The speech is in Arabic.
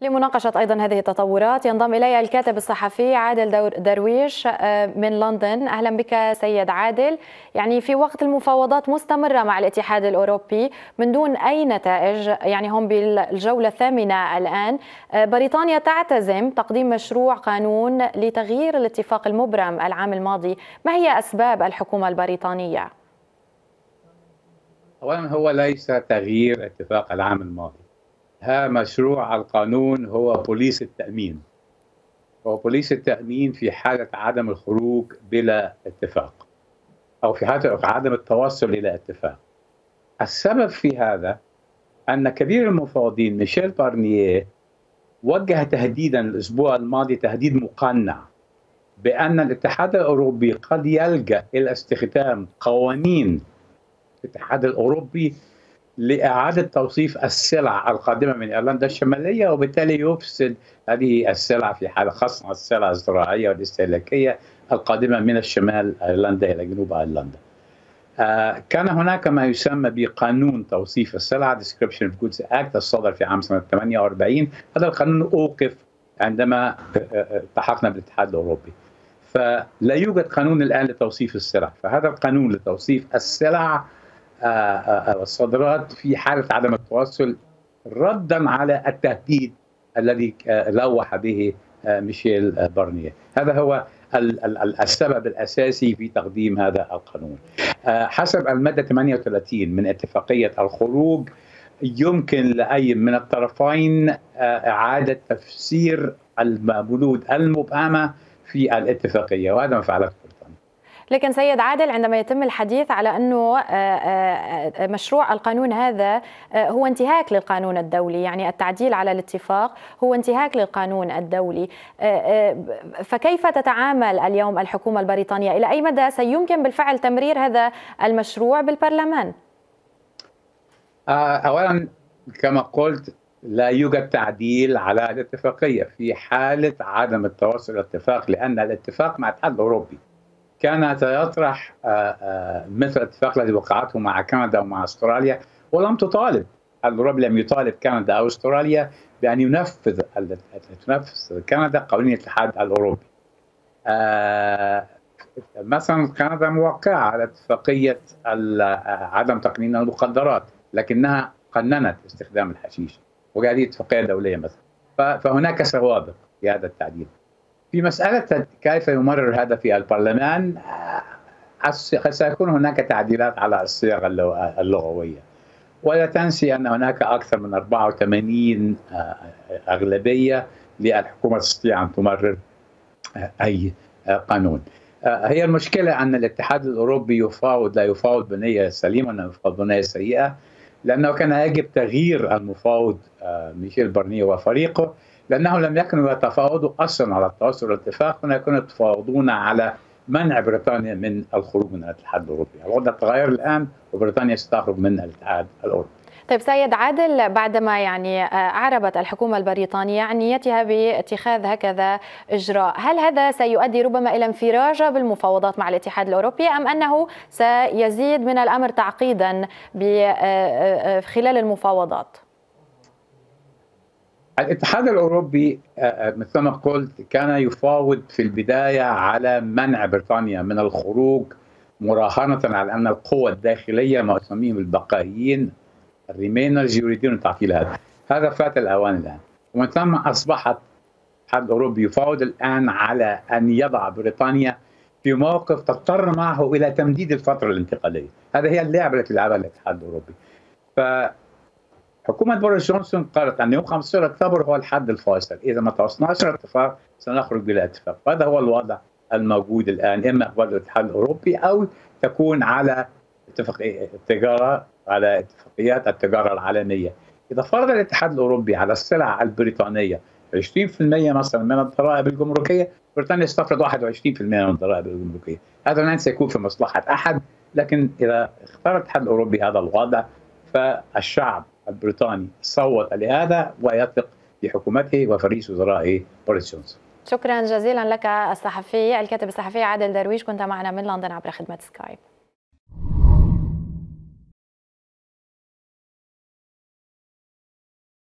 لمناقشة أيضا هذه التطورات ينضم إلي الكاتب الصحفي عادل درويش آه، من لندن. أهلا بك سيد عادل. يعني في وقت المفاوضات مستمرة مع الاتحاد الأوروبي من دون أي نتائج يعني هم بالجولة الثامنة الآن. آه، بريطانيا تعتزم تقديم مشروع قانون لتغيير الاتفاق المبرم العام الماضي. ما هي أسباب الحكومة البريطانية؟ أولا هو ليس تغيير اتفاق العام الماضي. ها مشروع القانون هو بوليس التأمين. هو بوليس التأمين في حالة عدم الخروج بلا اتفاق أو في حالة عدم التوصل إلى اتفاق. السبب في هذا أن كبير المفاوضين ميشيل بارنييه وجه تهديدا الأسبوع الماضي تهديد مقنع بأن الاتحاد الأوروبي قد يلجأ إلى استخدام قوانين الاتحاد الأوروبي لإعادة توصيف السلع القادمة من إيرلندا الشمالية وبالتالي يفسد هذه السلع في حالة خاصة السلع الزراعية والاستهلاكية القادمة من الشمال إيرلندا إلى جنوب إيرلندا. آه كان هناك ما يسمى بقانون توصيف السلع Description of Goods Act الصدر في عام سنة 48 هذا القانون أوقف عندما آه، آه، التحقنا بالاتحاد الأوروبي. فلا يوجد قانون الآن لتوصيف السلع. فهذا القانون لتوصيف السلع الصادرات في حالة عدم التوصل ردا على التهديد الذي لوح به ميشيل بارنيه هذا هو السبب الأساسي في تقديم هذا القانون. حسب المادة 38 من اتفاقية الخروج يمكن لأي من الطرفين إعادة تفسير البنود المبهمة في الاتفاقية وهذا ما فعلته. لكن سيد عادل عندما يتم الحديث على أنه آه، آه، آه، مشروع القانون هذا هو انتهاك للقانون الدولي يعني التعديل على الاتفاق هو انتهاك للقانون الدولي. فكيف تتعامل اليوم الحكومة البريطانية؟ إلى أي مدى سيمكن بالفعل تمرير هذا المشروع بالبرلمان؟ اولا كما قلت لا يوجد تعديل على الاتفاقية. في حالة عدم التوصل الاتفاق لأن الاتفاق مع الاتحاد الأوروبي كان سيطرح آه، آه، مثل الاتفاق الذي وقعته مع كندا ومع أستراليا ولم تطالب. الأوروبي لم يطالب كندا أو أستراليا بأن ينفذ تنفذ كندا قوانين الاتحاد الأوروبي. آه، مثلا كندا موقعة على اتفاقية عدم تقنين المخدرات لكنها قننت استخدام الحشيش وهذه اتفاقية دولية مثلا. فهناك سوابق في هذا التعديل. في مسألة كيف يمرر هذا في البرلمان قد سيكون هناك تعديلات على الصيغة اللغوية. ولا تنسي أن هناك أكثر من 84 آه، أغلبية للحكومة تستطيع أن تمرر أي قانون. آه، هي المشكلة أن الاتحاد الأوروبي يفاوض لا يفاوض بنية سليمة أنه يفاوض بنية سيئة لأنه كان يجب تغيير المفاوض آه، ميشيل برنيه وفريقه. لأنهم لم يكونوا يتفاوضوا أصلا على التوصل والاتفاق هنا يكونوا يتفاوضون على منع بريطانيا من الخروج من الاتحاد الأوروبي الوضع تغير الآن وبريطانيا ستخرج من الاتحاد الأوروبي طيب سيد عادل بعدما يعني آه، أعربت الحكومة البريطانية عن نيتها باتخاذ هكذا إجراء هل هذا سيؤدي ربما إلى انفراجة بالمفاوضات مع الاتحاد الأوروبي أم أنه سيزيد من الأمر تعقيدا آه، آه، خلال المفاوضات؟ الاتحاد الأوروبي آه، آه، مثل ما قلت كان يفاوض في البداية على منع بريطانيا من الخروج مراهنة على أن القوى الداخلية ما أسميهم البقائيين الريمينرز يريدون تعطيل هذا هذا فات الأوان الآن. ومن ثم أصبحت الاتحاد الأوروبي يفاوض الآن على أن يضع بريطانيا في موقف تضطر معه إلى تمديد الفترة الانتقالية، هذه هي اللعبة التي لعبها الاتحاد الأوروبي. ف حكومة بوريس جونسون قالت أن يوم 15 أكتوبر هو الحد الفاصل. إذا ما توصلناش اتفاق سنخرج بلا اتفاق. هذا هو الوضع الموجود الآن إما إقبال الاتحاد الأوروبي أو تكون على اتفاقية التجارة على اتفاقيات التجارة العالمية. إذا فرض الاتحاد الأوروبي على السلع البريطانية 20% مثلا من الضرائب الجمركية بريطانيا ستفرض 21% من الضرائب الجمركية. هذا لن سيكون في مصلحة أحد لكن إذا اختار الاتحاد الأوروبي هذا الوضع فالشعب البريطاني صوت لهذا ويثق بحكومته وفريق وزرائه بوريس جونسون. شكرا جزيلا لك الصحفي الكاتب الصحفي عادل درويش كنت معنا من لندن عبر خدمة سكايب.